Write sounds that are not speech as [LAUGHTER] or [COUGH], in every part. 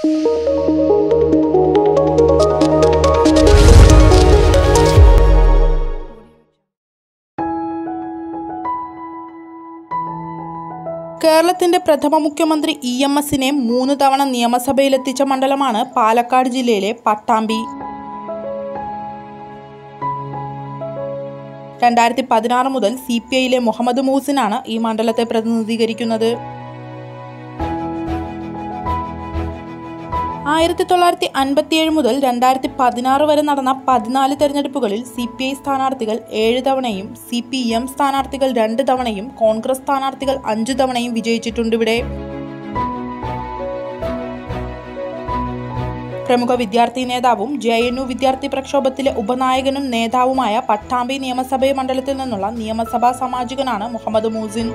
കേരളത്തിന്റെ പ്രഥമ മുഖ്യമന്ത്രി ഇ എം എസിനെ മൂന്ന് തവണ നിയമസഭയിലെത്തിച്ച മണ്ഡലമാണ് പാലക്കാട് ജില്ലയിലെ പട്ടാമ്പി. രണ്ടായിരത്തി പതിനാറ് മുതൽ സി പി ഐയിലെ മുഹമ്മദ് മൂസിനാണ് ഈ മണ്ഡലത്തെ പ്രതിനിധീകരിക്കുന്നത്. ആയിരത്തി തൊള്ളായിരത്തി അൻപത്തിയേഴ് മുതൽ രണ്ടായിരത്തി പതിനാറ് വരെ നടന്ന പതിനാല് തെരഞ്ഞെടുപ്പുകളിൽ സി പി ഐ സ്ഥാനാർത്ഥികൾ ഏഴ് തവണയും സി പി എം സ്ഥാനാർത്ഥികൾ രണ്ട് തവണയും കോൺഗ്രസ് സ്ഥാനാർത്ഥികൾ അഞ്ചു തവണയും വിജയിച്ചിട്ടുണ്ട് ഇവിടെ. പ്രമുഖ വിദ്യാർത്ഥി നേതാവും ജെ എൻ യു വിദ്യാർത്ഥി പ്രക്ഷോഭത്തിലെ ഉപനായകനും നേതാവുമായ പട്ടാമ്പി നിയമസഭ മണ്ഡലത്തിൽ നിന്നുള്ള നിയമസഭാ സാമാജികനാണ് മുഹമ്മദ് മൂസിൻ.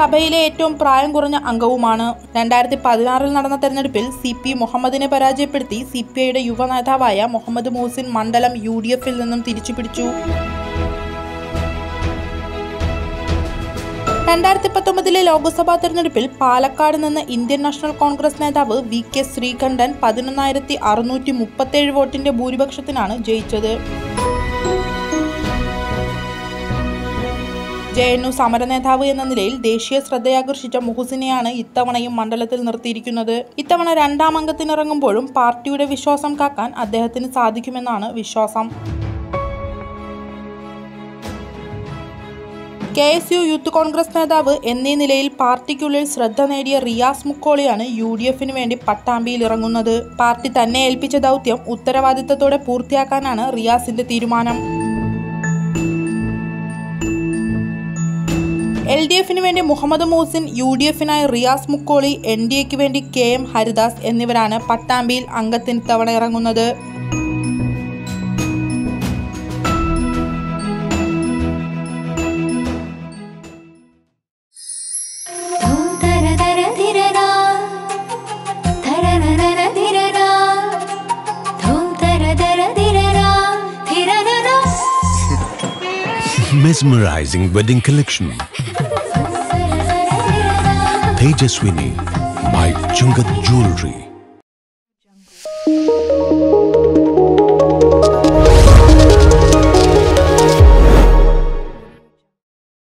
സഭയിലെ ഏറ്റവും പ്രായം കുറഞ്ഞ അംഗവുമാണ്. രണ്ടായിരത്തി പതിനാറിൽ നടന്ന തെരഞ്ഞെടുപ്പിൽ സി പി മുഹമ്മദിനെ പരാജയപ്പെടുത്തി സി പി ഐയുടെ യുവ നേതാവായ മുഹമ്മദ് മൂസിൻ മണ്ഡലം യു ഡി എഫിൽ നിന്നും തിരിച്ചുപിടിച്ചു. രണ്ടായിരത്തി പത്തൊമ്പതിലെ ലോക്സഭാ തെരഞ്ഞെടുപ്പിൽ പാലക്കാട് നിന്ന് ഇന്ത്യൻ നാഷണൽ കോൺഗ്രസ് നേതാവ് വി കെ ശ്രീകണ്ഠൻ പതിനൊന്നായിരത്തി അറുന്നൂറ്റി മുപ്പത്തേഴ് വോട്ടിന്റെ ഭൂരിപക്ഷത്തിനാണ് ജയിച്ചത്. ജെ എൻ യു സമര നേതാവ് എന്ന നിലയിൽ ദേശീയ ശ്രദ്ധയാകർഷിച്ച മുഹുസിനെയാണ് ഇത്തവണയും മണ്ഡലത്തിൽ നിർത്തിയിരിക്കുന്നത്. ഇത്തവണ രണ്ടാം അംഗത്തിനിറങ്ങുമ്പോഴും പാർട്ടിയുടെ വിശ്വാസം കാക്കാൻ അദ്ദേഹത്തിന് സാധിക്കുമെന്നാണ് വിശ്വാസം. K S U youth Congress നേതാവ് എന്നീ നിലയിൽ പാർട്ടിക്കുള്ളിൽ ശ്രദ്ധ നേടിയ റിയാസ് മുക്കോളിയാണ് യു ഡി എഫിന് വേണ്ടി പട്ടാമ്പിയിൽ ഇറങ്ങുന്നത്. പാർട്ടി തന്നെ ഏൽപ്പിച്ച ദൗത്യം ഉത്തരവാദിത്തത്തോടെ പൂർത്തിയാക്കാനാണ് റിയാസിന്റെ തീരുമാനം. എൽ ഡി എഫിന് വേണ്ടി മുഹമ്മദ് മൂസിൻ യു ഡി എഫിനായി റിയാസ് മുക്കോളി എൻ ഡി എക്ക് വേണ്ടി കെ എം ഹരിദാസ് എന്നിവരാണ് പട്ടാമ്പിയിൽ അംഗത്തിന് തവണ ഇറങ്ങുന്നത്. mesmerizing wedding collection. [LAUGHS] Tejaswini by Chungat Jewelry.